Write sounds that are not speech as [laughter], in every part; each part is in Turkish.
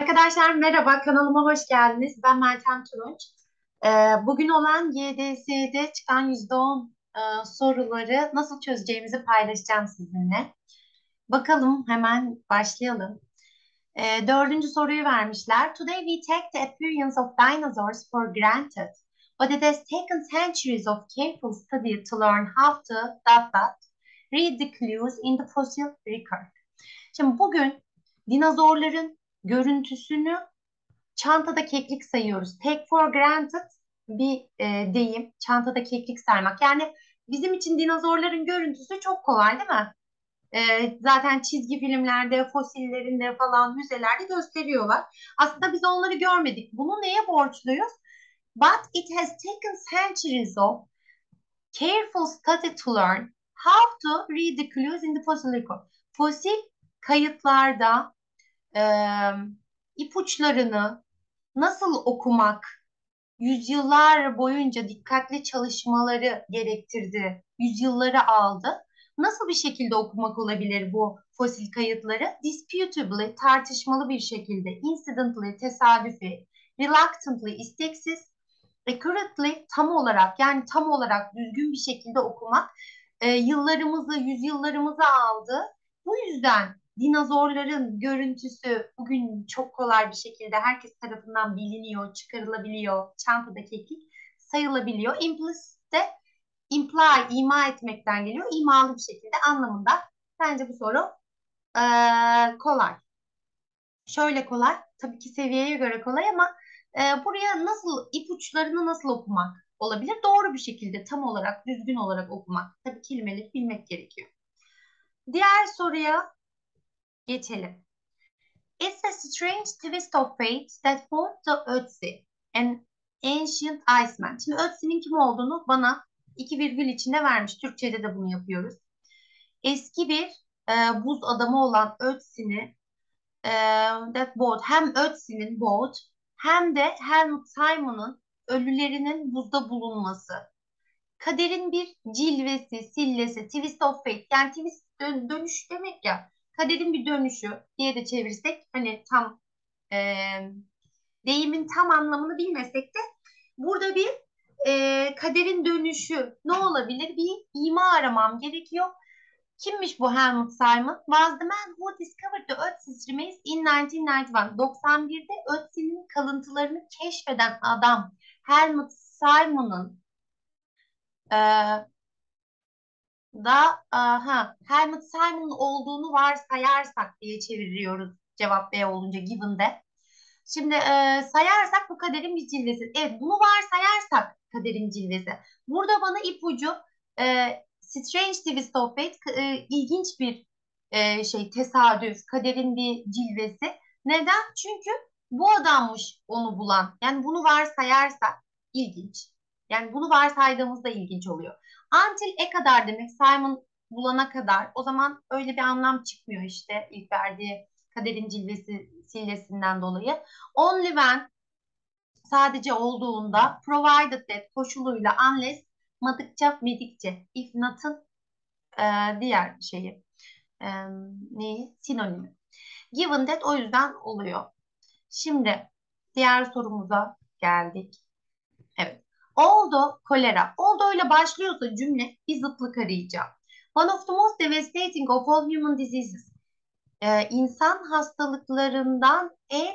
Arkadaşlar merhaba, kanalıma hoş geldiniz. Ben Meltem Turunç. Ee, bugün olan YDS'de çıkan %10 e, soruları nasıl çözeceğimizi paylaşacağım sizinle. Bakalım hemen başlayalım. Ee, dördüncü soruyu vermişler. Today we take the appearance of dinosaurs for granted. But it has taken centuries of careful study to learn how to dot dot read the clues in the fossil record. Şimdi bugün dinozorların görüntüsünü çantada keklik sayıyoruz. Take for granted bir e, deyim. Çantada keklik saymak. Yani bizim için dinozorların görüntüsü çok kolay değil mi? E, zaten çizgi filmlerde, fosillerinde falan müzelerde gösteriyorlar. Aslında biz onları görmedik. Bunu neye borçluyuz? But it has taken centuries of careful study to learn how to read the clues in the fossil record. Fosil kayıtlarda e, ipuçlarını nasıl okumak yüzyıllar boyunca dikkatli çalışmaları gerektirdi, yüzyılları aldı. Nasıl bir şekilde okumak olabilir bu fosil kayıtları? Disputably, tartışmalı bir şekilde, incidentally, tesadüfi, reluctantly, isteksiz, accurately, tam olarak yani tam olarak düzgün bir şekilde okumak e, yıllarımızı, yüzyıllarımızı aldı. Bu yüzden dinozorların görüntüsü bugün çok kolay bir şekilde herkes tarafından biliniyor, çıkarılabiliyor, çantada kekik sayılabiliyor. Implicit de imply, ima etmekten geliyor. İmalı bir şekilde anlamında. Bence bu soru ee, kolay. Şöyle kolay, tabii ki seviyeye göre kolay ama e, buraya nasıl, ipuçlarını nasıl okumak olabilir? Doğru bir şekilde, tam olarak, düzgün olarak okumak. Tabii kelimeleri bilmek gerekiyor. Diğer soruya geçelim. It's a strange twist of fate that both the Ötzi and ancient Iceman. Şimdi Ötzi'nin kim olduğunu bana iki virgül içinde vermiş. Türkçe'de de bunu yapıyoruz. Eski bir e, buz adamı olan Ötzi'ni e, that both hem Ötzi'nin both hem de Helmut Simon'ın ölülerinin buzda bulunması. Kaderin bir cilvesi, sillesi, twist of fate. Yani twist dönüş demek ya kaderin bir dönüşü diye de çevirsek hani tam e, deyimin tam anlamını bilmesek de burada bir e, kaderin dönüşü ne olabilir? Bir ima aramam gerekiyor. Kimmiş bu Helmut Simon? Was the man who discovered the Ötzi's remains in 1991. 91'de Ötzi'nin kalıntılarını keşfeden adam Helmut Simon'ın e, da aha, Helmut Simon olduğunu varsayarsak diye çeviriyoruz cevap B olunca given de. Şimdi e, sayarsak bu kaderin bir cilvesi. Evet bunu varsayarsak kaderin cilvesi. Burada bana ipucu e, strange twist of fate e, ilginç bir e, şey tesadüf kaderin bir cilvesi. Neden? Çünkü bu adammış onu bulan. Yani bunu varsayarsak ilginç. Yani bunu varsaydığımızda ilginç oluyor. Until e kadar demek Simon bulana kadar. O zaman öyle bir anlam çıkmıyor işte ilk verdiği kaderin cilvesi sillesinden dolayı. Only when sadece olduğunda provided that koşuluyla unless madıkça medikçe if not'ın e, diğer şeyi e, neyi sinonimi. Given that o yüzden oluyor. Şimdi diğer sorumuza geldik. Evet. Oldu kolera. Oldu ile başlıyorsa cümle bir zıtlık arayacağım. One of the most devastating of all human diseases. Ee, insan hastalıklarından en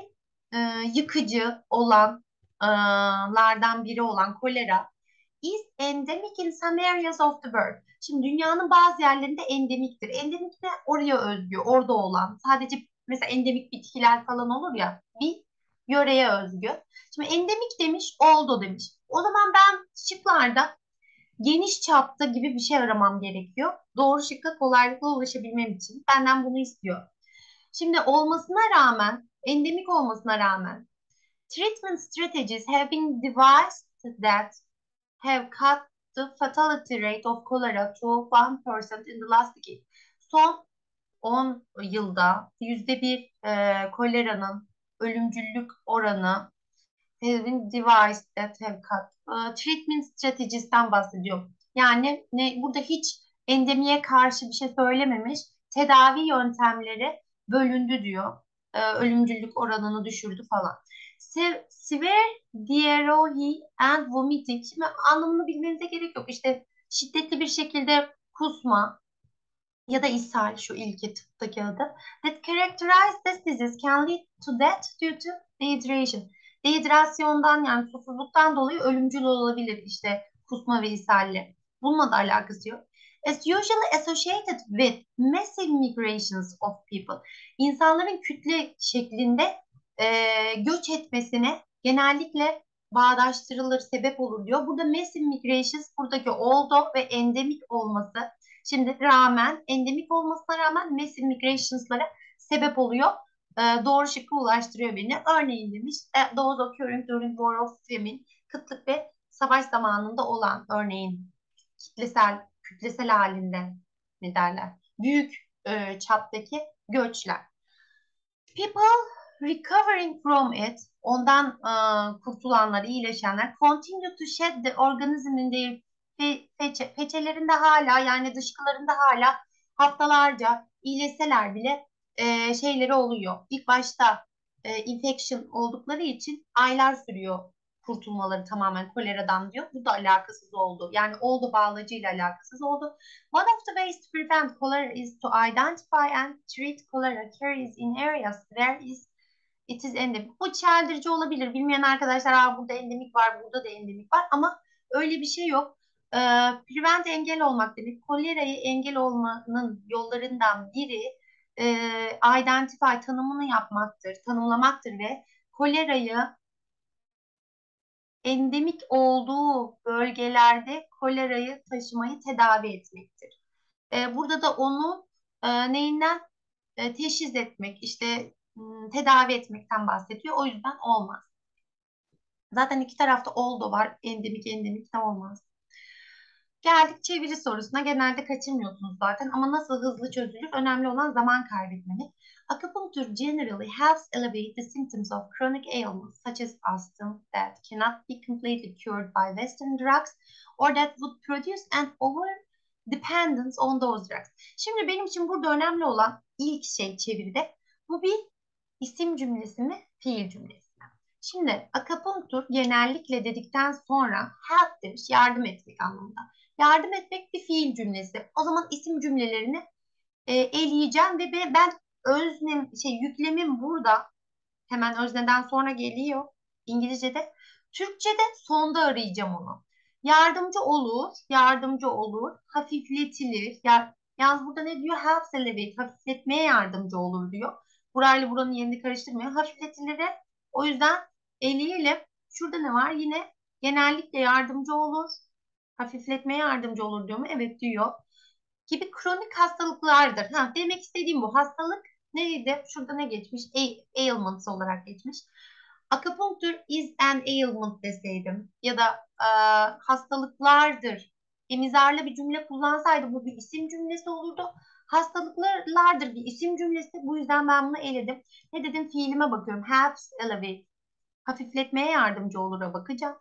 e, yıkıcı olanlardan biri olan kolera is endemic in some areas of the world. Şimdi dünyanın bazı yerlerinde endemiktir. Endemik de oraya özgü, orada olan. Sadece mesela endemik bitkiler falan olur ya bir yöreye özgü. Şimdi endemik demiş, oldu demiş. O zaman ben şıklarda geniş çapta gibi bir şey aramam gerekiyor. Doğru şıkka kolaylıkla ulaşabilmem için. Benden bunu istiyor. Şimdi olmasına rağmen, endemik olmasına rağmen treatment strategies have been devised that have cut the fatality rate of cholera to 1% in the last decade. Son 10 yılda yüzde bir e, koleranın ölümcüllük oranı has been devised that have cut. Uh, treatment stratejisinden bahsediyor. Yani ne, burada hiç endemiye karşı bir şey söylememiş. Tedavi yöntemleri bölündü diyor. e, ölümcüllük oranını düşürdü falan. Se severe diarrhea and vomiting. Şimdi anlamını bilmenize gerek yok. İşte şiddetli bir şekilde kusma ya da ishal şu ilki tıptaki adı. That characterize this disease can lead to death due to dehydration. Dehidrasyondan yani susuzluktan dolayı ölümcül olabilir işte kusma ve ishalle. Bununla da alakası yok. Is usually associated with massive migrations of people. İnsanların kütle şeklinde e, göç etmesine genellikle bağdaştırılır, sebep olur diyor. Burada massive migrations buradaki oldu ve endemik olması. Şimdi rağmen, endemik olmasına rağmen massive migrations'lara sebep oluyor. E, doğru şıkkı ulaştırıyor beni. Örneğin demiş, e, those occurring during war of famine, kıtlık ve savaş zamanında olan örneğin kitlesel, kütlesel halinde ne derler? Büyük e, çaptaki göçler. People recovering from it, ondan e, kurtulanlar, iyileşenler, continue to shed the organism in their fe, feçe, feçelerinde hala yani dışkılarında hala haftalarca iyileşseler bile e, şeyleri oluyor. İlk başta e, infection oldukları için aylar sürüyor kurtulmaları tamamen koleradan diyor. Bu da alakasız oldu. Yani oldu bağlacıyla alakasız oldu. One of the ways to prevent cholera is to identify and treat cholera cases in areas where is it is endemic. Bu çeldirici olabilir. Bilmeyen arkadaşlar Aa, burada endemik var, burada da endemik var ama öyle bir şey yok. Ee, prevent engel olmak demek. Kolerayı engel olmanın yollarından biri e, identify tanımını yapmaktır, tanımlamaktır ve kolerayı endemik olduğu bölgelerde kolerayı taşımayı tedavi etmektir. E, burada da onu e, neyinden e, teşhis etmek, işte m, tedavi etmekten bahsediyor. O yüzden olmaz. Zaten iki tarafta oldu var. Endemik endemik de olmaz. Geldik çeviri sorusuna. Genelde kaçırmıyorsunuz zaten ama nasıl hızlı çözülür? Önemli olan zaman kaybetmemek. Acupuncture generally helps elevate the symptoms of chronic ailments such as asthma that cannot be completely cured by Western drugs or that would produce an over dependence on those drugs. Şimdi benim için burada önemli olan ilk şey çeviride bu bir isim cümlesi mi, fiil cümlesi mi? Şimdi akupunktur genellikle dedikten sonra help demiş, yardım etmek anlamında. Yardım etmek bir fiil cümlesi. O zaman isim cümlelerini e, eleyeceğim ve ben öznem şey yüklemim burada hemen özneden sonra geliyor İngilizce'de. Türkçe'de sonda arayacağım onu. Yardımcı olur, yardımcı olur, hafifletilir. Ya, yalnız burada ne diyor? Helps elevate, hafifletmeye yardımcı olur diyor. Burayla buranın yerini karıştırmıyor. Hafifletilir. O yüzden eleyelim. Şurada ne var? Yine genellikle yardımcı olur. Hafifletmeye yardımcı olur diyor mu? Evet diyor gibi kronik hastalıklardır. Ha, demek istediğim bu. Hastalık neydi? Şurada ne geçmiş? A ailments olarak geçmiş. Acupuncture is an ailment deseydim ya da e, hastalıklardır. Emizarlı bir cümle kullansaydı bu bir isim cümlesi olurdu. Hastalıklardır bir isim cümlesi. Bu yüzden ben bunu eledim. Ne dedim? Fiilime bakıyorum. Helps elevate. Hafifletmeye yardımcı olur'a bakacağım.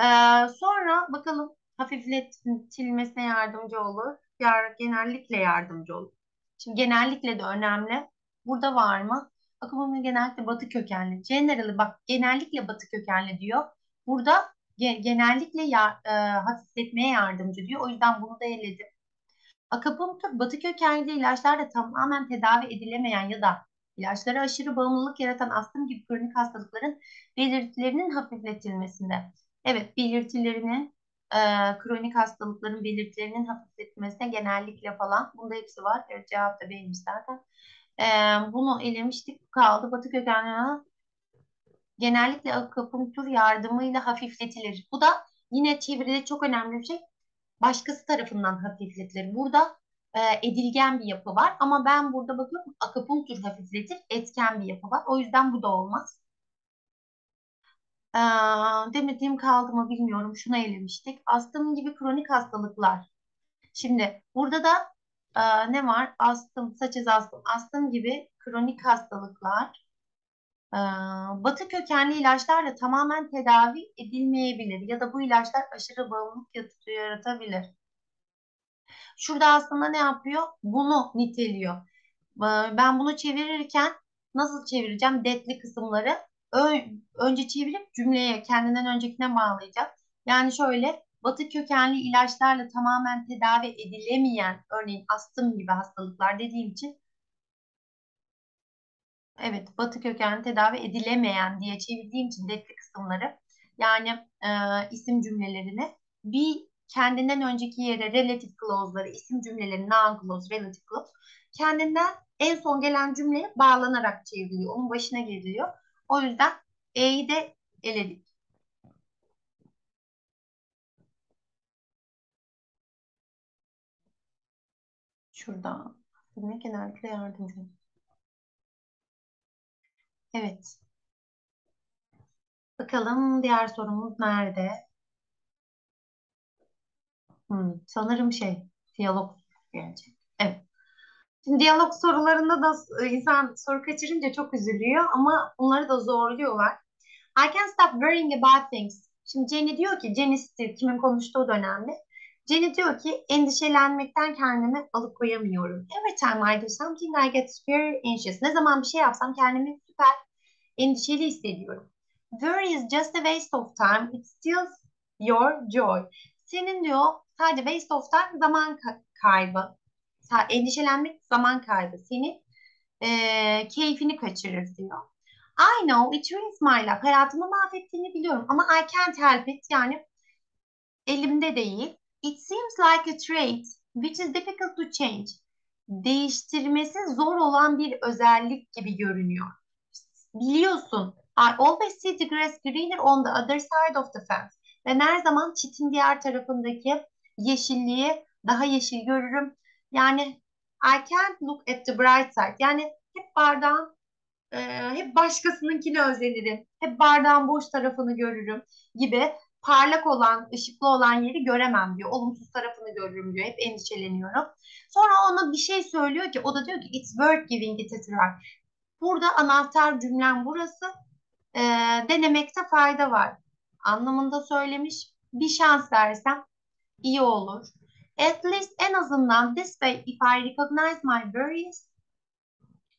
Ee, sonra bakalım hafifletilmesine yardımcı olur yar, genellikle yardımcı olur. Şimdi genellikle de önemli. Burada var mı? Akımın genellikle batı kökenli. Generally bak genellikle batı kökenli diyor. Burada ge genellikle ya, e, hafifletmeye yardımcı diyor. O yüzden bunu da eledim. Akupunktur batı kökenli ilaçlarla tamamen tedavi edilemeyen ya da ilaçlara aşırı bağımlılık yaratan astım gibi kronik hastalıkların belirtilerinin hafifletilmesinde. Evet belirtilerinin e, kronik hastalıkların belirtilerinin hafifletmesine genellikle falan. Bunda hepsi var. Evet, cevap da benim zaten. E, bunu elemiştik. Kaldı. Batı kökenli genellikle akupunktur yardımıyla hafifletilir. Bu da yine çeviride çok önemli bir şey. Başkası tarafından hafifletilir. Burada e, edilgen bir yapı var ama ben burada bakıyorum akupunktur hafifletir, etken bir yapı var. O yüzden bu da olmaz. Ee, demediğim kaldı mı bilmiyorum. Şunu elemiştik. Astım gibi kronik hastalıklar. Şimdi burada da e, ne var? Astım, saç astım, astım gibi kronik hastalıklar. E, batı kökenli ilaçlarla tamamen tedavi edilmeyebilir ya da bu ilaçlar aşırı bağımlılık yaratabilir. Şurada aslında ne yapıyor? Bunu niteliyor. Ben bunu çevirirken nasıl çevireceğim? Detli kısımları Ö- önce çevirip cümleye kendinden öncekine bağlayacağım. Yani şöyle batı kökenli ilaçlarla tamamen tedavi edilemeyen örneğin astım gibi hastalıklar dediğim için evet batı kökenli tedavi edilemeyen diye çevirdiğim için detli kısımları yani e, isim cümlelerini bir kendinden önceki yere relative clause'ları, isim cümleleri noun clause, relative clause kendinden en son gelen cümleye bağlanarak çevriliyor. Onun başına geliyor. O yüzden E'yi de eledik. Şurada. Bilme genellikle yardımcı. Evet. Bakalım diğer sorumuz nerede? Hmm, sanırım şey, diyalog gelecek. Evet. Şimdi diyalog sorularında da insan soru kaçırınca çok üzülüyor ama bunları da zorluyorlar. I can't stop worrying about things. Şimdi Jenny diyor ki, Jenny Steve, kimin konuştuğu da önemli. Jenny diyor ki, endişelenmekten kendimi alıkoyamıyorum. Every time I do something, I get very anxious. Ne zaman bir şey yapsam kendimi süper endişeli hissediyorum. Worry is just a waste of time. It steals your joy. Senin diyor sadece waste of time zaman kaybı. Endişelenmek zaman kaybı. Senin e, keyfini kaçırır diyor. I know it ruins my life. Hayatımı mahvettiğini biliyorum ama I can't help it. Yani elimde değil. It seems like a trait which is difficult to change. Değiştirmesi zor olan bir özellik gibi görünüyor. Biliyorsun. I always see the grass greener on the other side of the fence. Ben her zaman çitin diğer tarafındaki yeşilliği daha yeşil görürüm. Yani I can't look at the bright side. Yani hep bardağın e, hep başkasınınkini özenirim. Hep bardağın boş tarafını görürüm gibi parlak olan, ışıklı olan yeri göremem diyor. Olumsuz tarafını görürüm diyor. Hep endişeleniyorum. Sonra ona bir şey söylüyor ki o da diyor ki it's worth giving it a try. Burada anahtar cümlem burası. E, denemekte fayda var. Anlamında söylemiş. Bir şans versem iyi olur. At least en azından this way if I recognize my worries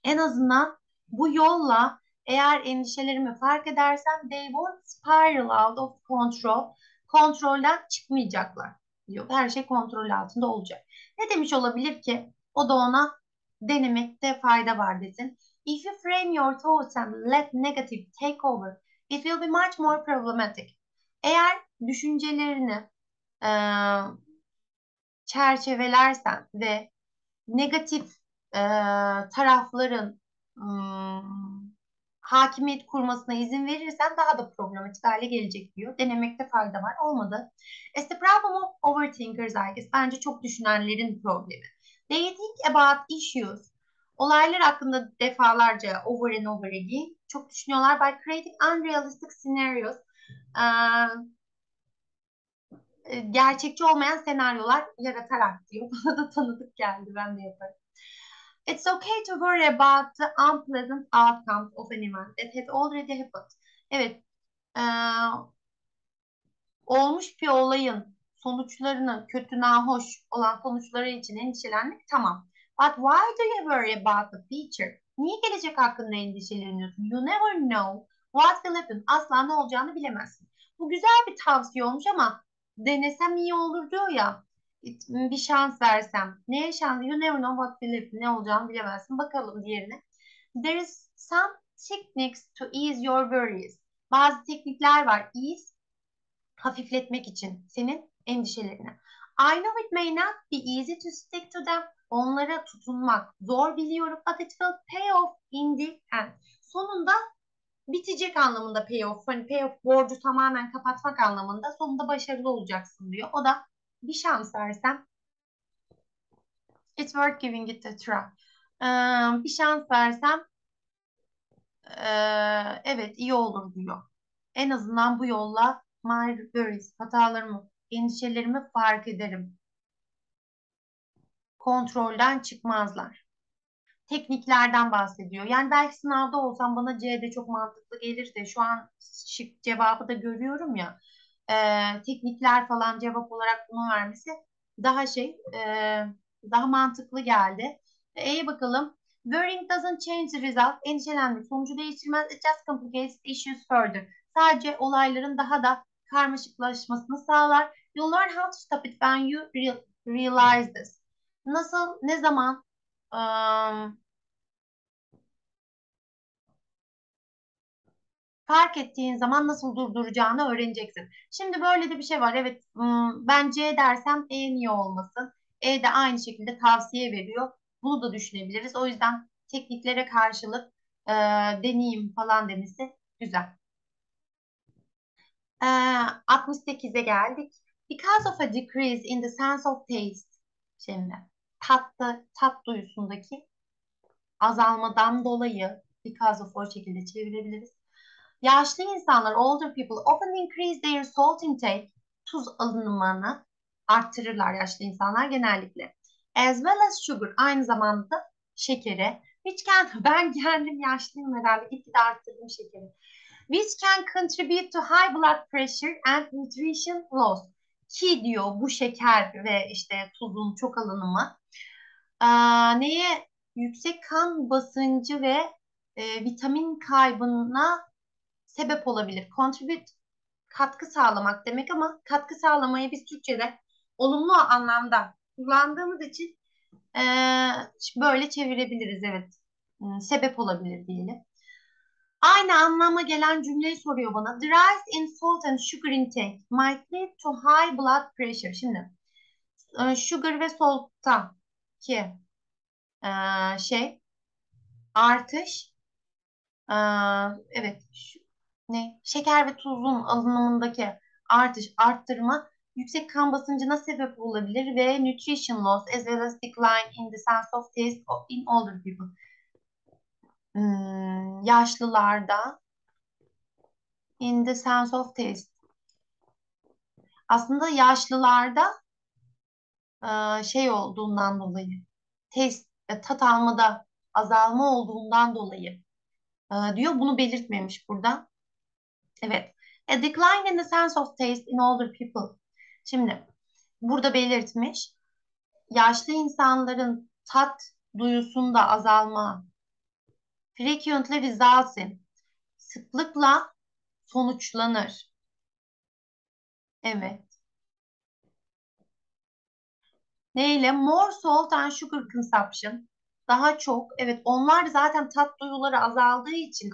en azından bu yolla eğer endişelerimi fark edersem they won't spiral out of control. Kontrolden çıkmayacaklar diyor. Her şey kontrol altında olacak. Ne demiş olabilir ki? O da ona denemekte fayda var desin. If you frame your thoughts and let negative take over, it will be much more problematic. Eğer düşüncelerini e, çerçevelersen ve negatif e, tarafların ım, hakimiyet kurmasına izin verirsen daha da problematik hale gelecek diyor. Denemekte fayda var. Olmadı. It's the problem of overthinkers I guess. Bence çok düşünenlerin problemi. They think about issues. Olaylar hakkında defalarca over and over again çok düşünüyorlar by creating unrealistic scenarios. Ee, gerçekçi olmayan senaryolar yaratarak diyor. [laughs] Bana da tanıdık geldi. Ben de yaparım. It's okay to worry about the unpleasant outcomes of an event that has already happened. Evet, e, olmuş bir olayın sonuçlarının kötü, nahoş olan sonuçları için endişelenmek tamam. But why do you worry about the future? Niye gelecek hakkında endişeleniyorsun? You never know what will happen. Asla ne olacağını bilemezsin. Bu güzel bir tavsiye olmuş ama denesem iyi olur diyor ya bir şans versem. Neye şans? You never know what will. Ne olacağını bilemezsin. Bakalım diğerine. There is some techniques to ease your worries. Bazı teknikler var. Ease, hafifletmek için senin endişelerini. I know it may not be easy to stick to them. Onlara tutunmak zor biliyorum. But it will pay off in the end. Sonunda bitecek anlamında pay off. Hani pay off borcu tamamen kapatmak anlamında sonunda başarılı olacaksın diyor. O da bir şans versem it's worth giving it a try. Ee, bir şans versem e, evet iyi olur diyor. En azından bu yolla my worries, hatalarımı, endişelerimi fark ederim. Kontrolden çıkmazlar. Tekniklerden bahsediyor. Yani belki sınavda olsam bana C de çok mantıklı gelir de şu an şık cevabı da görüyorum ya e, teknikler falan cevap olarak bunu vermesi daha şey e, daha mantıklı geldi. E'ye bakalım. Worrying doesn't change the result. Endişelenmek sonucu değiştirmez. It just complicates issues further. Sadece olayların daha da karmaşıklaşmasını sağlar. You'll learn how to stop it when you real, realize this. Nasıl, ne zaman fark ettiğin zaman nasıl durduracağını öğreneceksin. Şimdi böyle de bir şey var. Evet ben C dersem E niye olmasın? E de aynı şekilde tavsiye veriyor. Bunu da düşünebiliriz. O yüzden tekniklere karşılık e, deneyim falan demesi güzel. E, 68'e geldik. Because of a decrease in the sense of taste. Şimdi tat, tat duyusundaki azalmadan dolayı because of o şekilde çevirebiliriz. Yaşlı insanlar, older people often increase their salt intake, tuz alınımını arttırırlar yaşlı insanlar genellikle. As well as sugar, aynı zamanda şekeri. Which can, [laughs] ben kendim yaşlıyım herhalde, gitgide arttırdım şekeri. Which can contribute to high blood pressure and nutrition loss. Ki diyor bu şeker ve işte tuzun çok alınımı. Aa, neye? Yüksek kan basıncı ve e, vitamin kaybına sebep olabilir. Contribute katkı sağlamak demek ama katkı sağlamayı biz Türkçe'de olumlu anlamda kullandığımız için e, böyle çevirebiliriz evet. Hmm, sebep olabilir diyelim. Aynı anlama gelen cümleyi soruyor bana. The rise in salt and sugar intake might lead to high blood pressure. Şimdi e, sugar ve salt'ta ki e, şey artış e, evet ne şeker ve tuzun alınımındaki artış arttırma yüksek kan basıncına sebep olabilir ve nutrition loss as well as decline in the sense of taste in older people. Hmm, yaşlılarda in the sense of taste. Aslında yaşlılarda e, şey olduğundan dolayı taste, e, tat almada azalma olduğundan dolayı e, diyor. Bunu belirtmemiş burada. Evet. A decline in the sense of taste in older people. Şimdi burada belirtmiş. Yaşlı insanların tat duyusunda azalma frequently results in sıklıkla sonuçlanır. Evet. Neyle? More salt and sugar consumption daha çok evet onlar zaten tat duyuları azaldığı için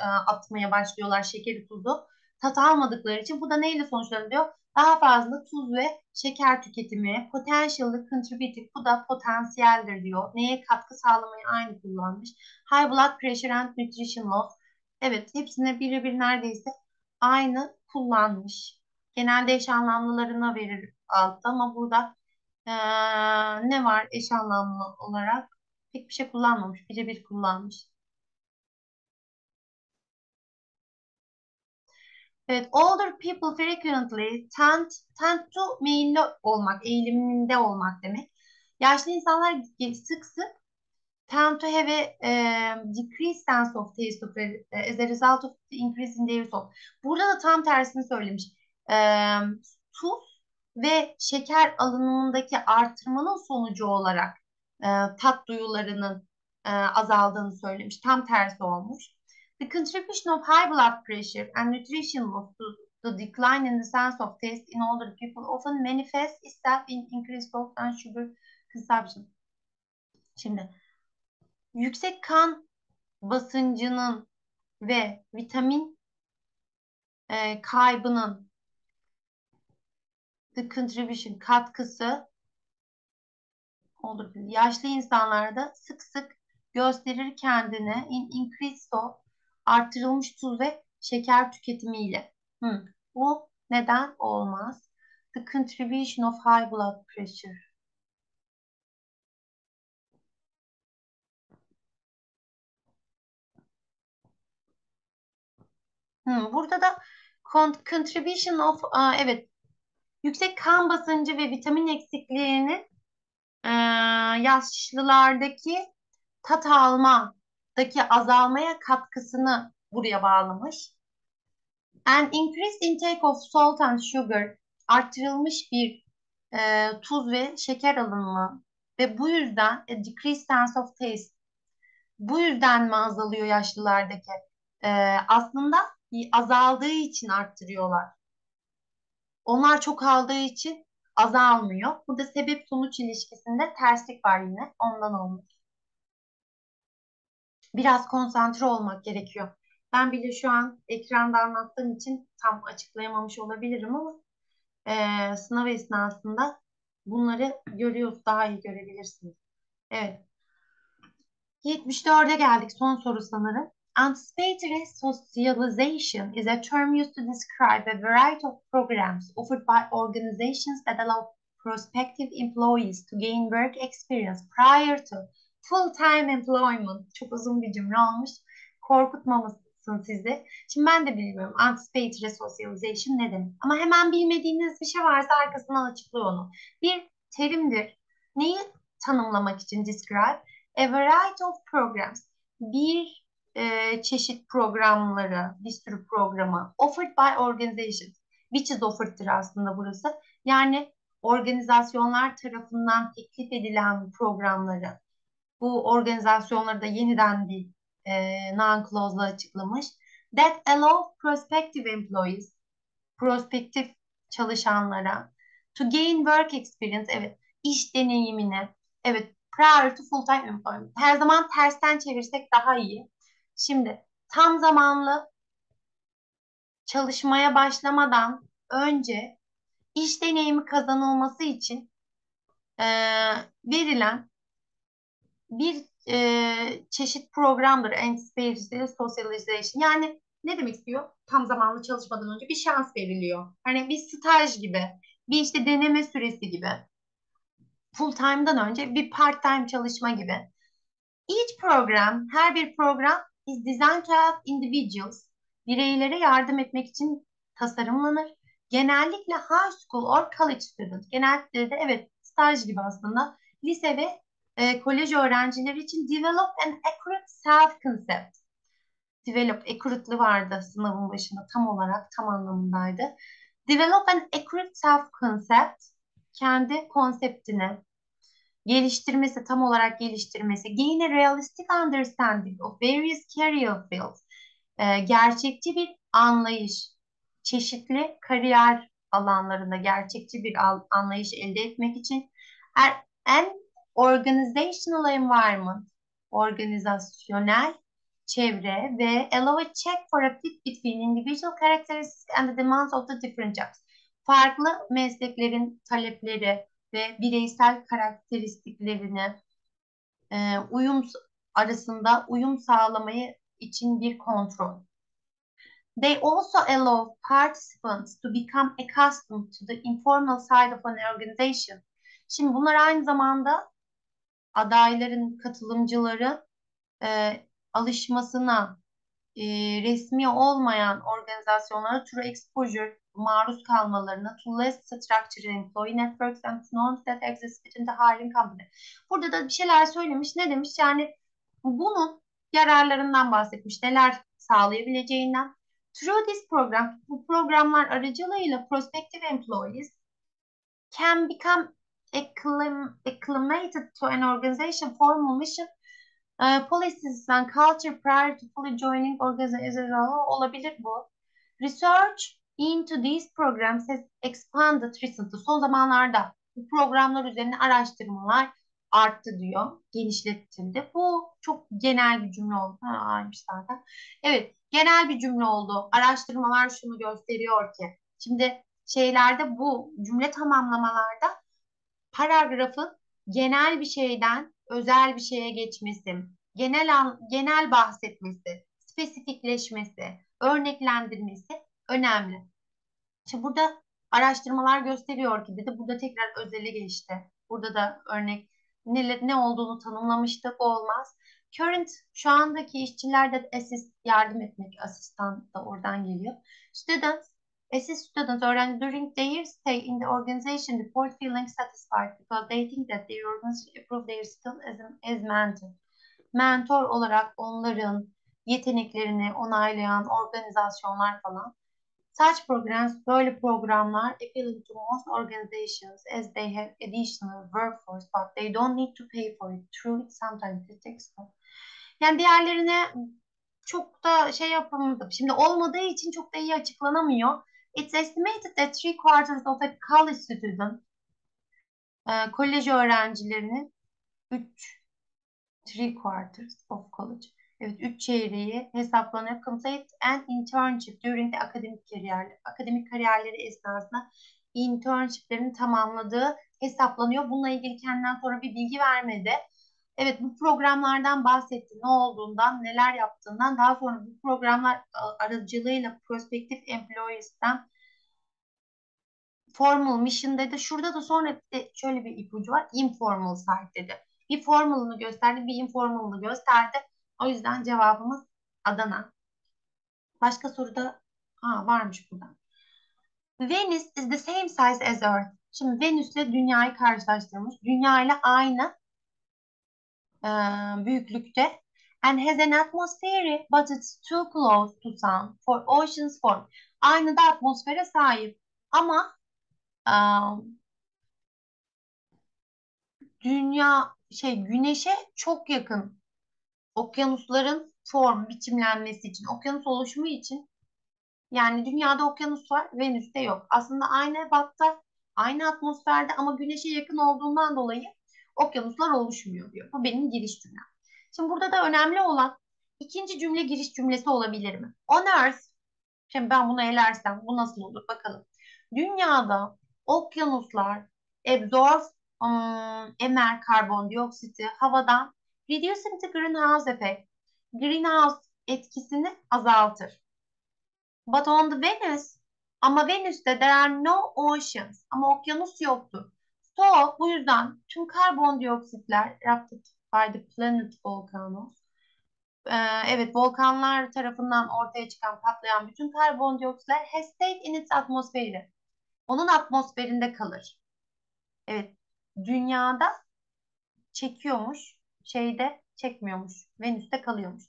e, atmaya başlıyorlar şekeri tuzu. Tat almadıkları için bu da neyle sonuçlanıyor? Daha fazla tuz ve şeker tüketimi, potentially contributive, bu da potansiyeldir diyor. Neye katkı sağlamayı aynı kullanmış. High blood pressure and nutrition loss. Evet, hepsine birebir neredeyse aynı kullanmış. Genelde eş anlamlılarına verir altta ama burada ee, ne var eş anlamlı olarak? Pek bir şey kullanmamış. Birebir kullanmış. Evet, older people frequently tend, tend to meyilli olmak, eğiliminde olmak demek. Yaşlı insanlar sık sık tend to have a um, decreased sense of taste of, as a result of the increase in their salt. Burada da tam tersini söylemiş. Um, tuz ve şeker alınımındaki artırmanın sonucu olarak e, tat duyularının e, azaldığını söylemiş. Tam tersi olmuş. The contribution of high blood pressure and nutrition loss to the decline in the sense of taste in older people often manifests itself in increased salt and sugar consumption. Şimdi yüksek kan basıncının ve vitamin e, kaybının the contribution katkısı olur. Yaşlı insanlarda sık sık gösterir kendini in increased salt, artırılmış tuz ve şeker tüketimiyle. Hı. Bu neden olmaz? The contribution of high blood pressure. Hı, burada da contribution of evet yüksek kan basıncı ve vitamin eksikliğini e, yaşlılardaki tat almadaki azalmaya katkısını buraya bağlamış. An increased intake of salt and sugar arttırılmış bir e, tuz ve şeker alımı ve bu yüzden a decreased sense of taste Bu yüzden mi azalıyor yaşlılardaki? Ee, aslında azaldığı için arttırıyorlar. Onlar çok aldığı için azalmıyor. Burada sebep sonuç ilişkisinde terslik var yine. Ondan olmuş. Biraz konsantre olmak gerekiyor. Ben bile şu an ekranda anlattığım için tam açıklayamamış olabilirim ama e, sınav esnasında bunları görüyoruz, daha iyi görebilirsiniz. Evet. 74'e geldik. Son soru sanırım. Anticipatory socialization is a term used to describe a variety of programs offered by organizations that allow prospective employees to gain work experience prior to full-time employment. Çok uzun bir cümle olmuş. Korkutmamasın sizi. Şimdi ben de bilmiyorum anticipatory socialization ne demek. Ama hemen bilmediğiniz bir şey varsa arkasından açıklıyor onu. Bir terimdir. Neyi tanımlamak için describe? A variety of programs. Bir e, çeşit programları, bir sürü programı offered by organizations. Which is offered'tir aslında burası. Yani organizasyonlar tarafından teklif edilen programları. Bu organizasyonları da yeniden bir e, non-clause'la açıklamış. That allow prospective employees, prospektif çalışanlara to gain work experience, evet, iş deneyimini, evet, prior to full-time employment. Her zaman tersten çevirsek daha iyi. Şimdi tam zamanlı çalışmaya başlamadan önce iş deneyimi kazanılması için e, verilen bir e, çeşit programdır Anticipated Socialization. Yani ne demek istiyor? Tam zamanlı çalışmadan önce bir şans veriliyor. Hani bir staj gibi, bir işte deneme süresi gibi. Full time'dan önce bir part time çalışma gibi. Each program, her bir program is designed to help individuals, bireylere yardım etmek için tasarımlanır. Genellikle high school or college student, genellikle de evet staj gibi aslında lise ve e, kolej öğrencileri için develop an accurate self-concept. Develop, accurate'lı vardı sınavın başında tam olarak, tam anlamındaydı. Develop an accurate self-concept, kendi konseptini geliştirmesi, tam olarak geliştirmesi. Gain a realistic understanding of various career fields. E, gerçekçi bir anlayış, çeşitli kariyer alanlarında gerçekçi bir anlayış elde etmek için er, en organizational environment, organizasyonel çevre ve allow a check for a fit between individual characteristics and the demands of the different jobs. Farklı mesleklerin talepleri ve bireysel karakteristiklerini e, uyum arasında uyum sağlamayı için bir kontrol. They also allow participants to become accustomed to the informal side of an organization. Şimdi bunlar aynı zamanda adayların, katılımcıların e, alışmasına e, resmi olmayan organizasyonlara true exposure maruz kalmalarına to less structured employee networks and norms that exist within the hiring company. Burada da bir şeyler söylemiş. Ne demiş? Yani bunun yararlarından bahsetmiş. Neler sağlayabileceğinden. Through this program, bu programlar aracılığıyla prospective employees can become acclimated to an organization formal mission uh, policies and culture prior to fully joining organization olabilir bu. Research into these programs has expanded recently. Son zamanlarda bu programlar üzerine araştırmalar arttı diyor. Genişletildi. Bu çok genel bir cümle oldu. Ha, aymış zaten. Evet, genel bir cümle oldu. Araştırmalar şunu gösteriyor ki. Şimdi şeylerde bu cümle tamamlamalarda paragrafın genel bir şeyden özel bir şeye geçmesi, genel an, genel bahsetmesi, spesifikleşmesi, örneklendirmesi önemli. Şimdi burada araştırmalar gösteriyor ki dedi burada tekrar özele geçti. Burada da örnek ne, ne olduğunu tanımlamıştık olmaz. Current şu andaki işçiler de assist yardım etmek asistan da oradan geliyor. Students assist students öğrenci during their stay in the organization report feeling satisfied because they think that their organization improve their skill as, an, as mentor. Mentor olarak onların yeteneklerini onaylayan organizasyonlar falan Such programs, böyle programlar appealing to most organizations as they have additional workforce but they don't need to pay for it. True, sometimes it takes time. Yani diğerlerine çok da şey yapamadım. Şimdi olmadığı için çok da iyi açıklanamıyor. It's estimated that three quarters of a college student e, kolej öğrencilerinin 3 three quarters of college evet 3 çeyreği hesaplanıyor. Complete an internship during the academic career. Akademik kariyerleri esnasında internshiplerini tamamladığı hesaplanıyor. Bununla ilgili kendinden sonra bir bilgi vermedi. Evet bu programlardan bahsetti. Ne olduğundan, neler yaptığından. Daha sonra bu programlar aracılığıyla prospective employees'ten formal mission dedi. Şurada da sonra şöyle bir ipucu var. Informal side dedi. Bir formalını gösterdi, bir informalını gösterdi. O yüzden cevabımız Adana. Başka soruda ha, varmış burada. Venus is the same size as Earth. Şimdi Venüs ile Dünya'yı karşılaştırmış. Dünya ile aynı e, büyüklükte and has an atmosphere but it's too close to sun for oceans form. Aynı da atmosfere sahip ama um, dünya şey güneşe çok yakın okyanusların form biçimlenmesi için, okyanus oluşumu için yani dünyada okyanus var, Venüs'te yok. Aslında aynı ebatta, aynı atmosferde ama güneşe yakın olduğundan dolayı okyanuslar oluşmuyor diyor. Bu benim giriş cümlem. Şimdi burada da önemli olan ikinci cümle giriş cümlesi olabilir mi? On Earth, şimdi ben bunu elersem bu nasıl olur bakalım. Dünyada okyanuslar absorb um, emer karbondioksiti havadan reducing the greenhouse effect greenhouse etkisini azaltır. But on the Venus ama Venüs'te there are no oceans ama okyanus yoktur. So bu yüzden tüm karbondioksitler erupted by the planet volcanoes evet volkanlar tarafından ortaya çıkan patlayan bütün karbondioksitler has stayed in its atmosphere. Onun atmosferinde kalır. Evet dünyada çekiyormuş şeyde çekmiyormuş. Venüs'te kalıyormuş.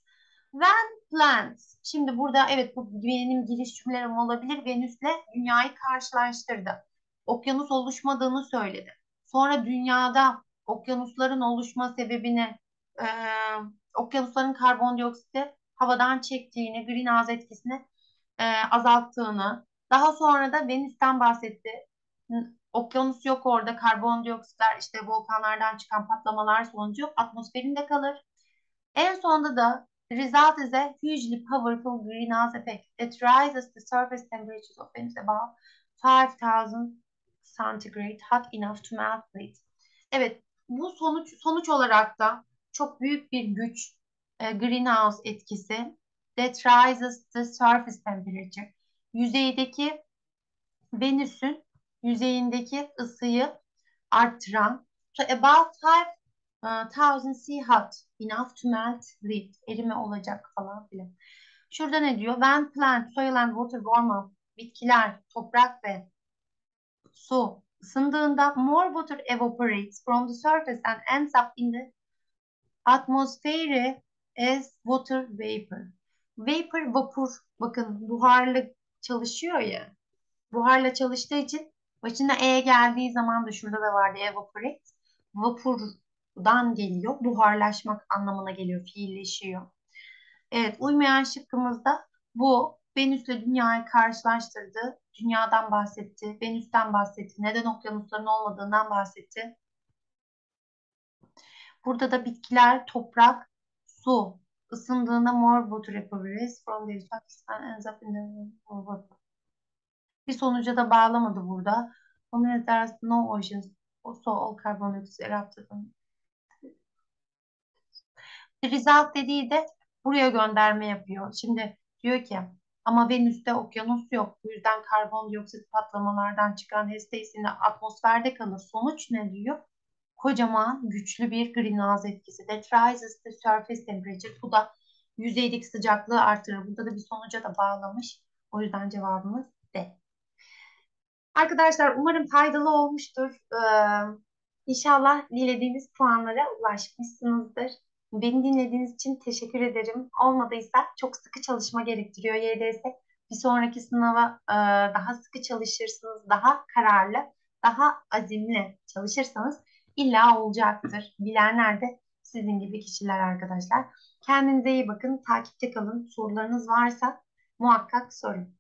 When plants. Şimdi burada evet bu benim giriş cümlelerim olabilir. Venüs'le dünyayı karşılaştırdı. Okyanus oluşmadığını söyledi. Sonra dünyada okyanusların oluşma sebebini e, okyanusların karbondioksiti havadan çektiğini, greenhouse etkisini e, azalttığını, daha sonra da Venüs'ten bahsetti. Okyanus yok orada, karbondioksitler işte volkanlardan çıkan patlamalar sonucu atmosferinde kalır. En sonunda da result is a hugely powerful greenhouse effect that rises the surface temperatures of Venus above 5000 centigrade hot enough to melt it. Evet, bu sonuç sonuç olarak da çok büyük bir güç e, greenhouse etkisi that rises the surface temperature. Yüzeydeki Venüs'ün yüzeyindeki ısıyı arttıran so about 5000 C hot enough to melt lead erime olacak falan filan. Şurada ne diyor? When plant, soil and water warm up bitkiler, toprak ve su ısındığında more water evaporates from the surface and ends up in the atmosphere as water vapor. Vapor, vapur. Bakın buharlı çalışıyor ya. Buharla çalıştığı için başına E geldiği zaman da şurada da vardı evaporate. Vapurdan geliyor. Buharlaşmak anlamına geliyor. Fiilleşiyor. Evet uymayan şıkkımızda bu Venüs'le Dünya'yı karşılaştırdı. Dünyadan bahsetti. Venüs'ten bahsetti. Neden okyanusların olmadığından bahsetti. Burada da bitkiler, toprak, su ısındığında more water evaporates from the Pakistan ends up in the Bir sonuca da bağlamadı burada. Only there's no oceans. So all carbon dioxide erupted. The result dediği de buraya gönderme yapıyor. Şimdi diyor ki ama Venüs'te okyanus yok. Bu yüzden karbondioksit patlamalardan çıkan heste isimli atmosferde kalır. Sonuç ne diyor? Kocaman güçlü bir greenhouse etkisi. That rises the surface temperature. Bu da yüzeydeki sıcaklığı artırır. Burada da bir sonuca da bağlamış. O yüzden cevabımız D. Arkadaşlar umarım faydalı olmuştur. Ee, inşallah dilediğiniz puanlara ulaşmışsınızdır. Beni dinlediğiniz için teşekkür ederim. Olmadıysa çok sıkı çalışma gerektiriyor YDS. Bir sonraki sınava e, daha sıkı çalışırsınız, daha kararlı, daha azimli çalışırsanız illa olacaktır. Bilenler de sizin gibi kişiler arkadaşlar. Kendinize iyi bakın, takipte kalın. Sorularınız varsa muhakkak sorun.